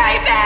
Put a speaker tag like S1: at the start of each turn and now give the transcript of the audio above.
S1: Jay Bag.